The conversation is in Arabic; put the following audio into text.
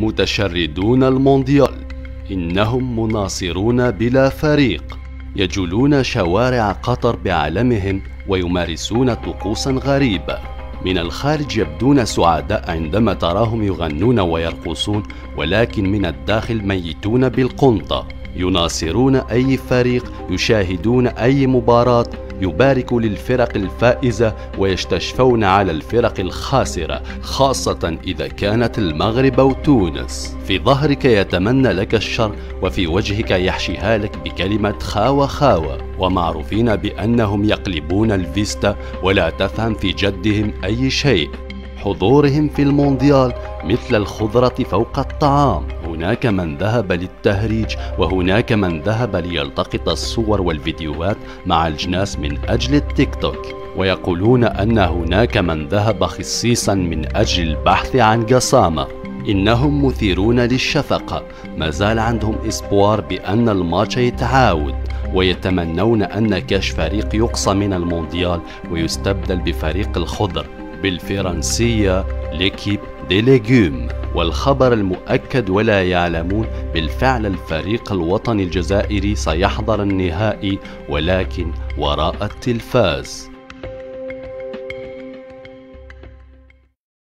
متشردون المونديال إنهم مناصرون بلا فريق يجولون شوارع قطر بعلمهم ويمارسون طقوسا غريبة. من الخارج يبدون سعداء عندما تراهم يغنون ويرقصون ولكن من الداخل ميتون بالقنطة. يناصرون أي فريق يشاهدون أي مباراة يبارك للفرق الفائزة ويستشفون على الفرق الخاسرة خاصة إذا كانت المغرب أو تونس في ظهرك يتمنى لك الشر وفي وجهك يحشيها لك بكلمة خاوة خاوة. ومعروفين بأنهم يقلبون الفيستا ولا تفهم في جدهم أي شيء. حضورهم في المونديال مثل الخضرة فوق الطعام. هناك من ذهب للتهريج وهناك من ذهب ليلتقط الصور والفيديوهات مع الجناس من أجل التيك توك. ويقولون أن هناك من ذهب خصيصا من أجل البحث عن قصامة. إنهم مثيرون للشفقة. ما زال عندهم إسبوار بأن الماتش يتعاود. ويتمنون أن كاش فريق يقصى من المونديال ويستبدل بفريق الخضر. بالفرنسية ليكيب دي ليجوم والخبر المؤكد ولا يعلمون بالفعل الفريق الوطني الجزائري سيحضر النهائي ولكن وراء التلفاز.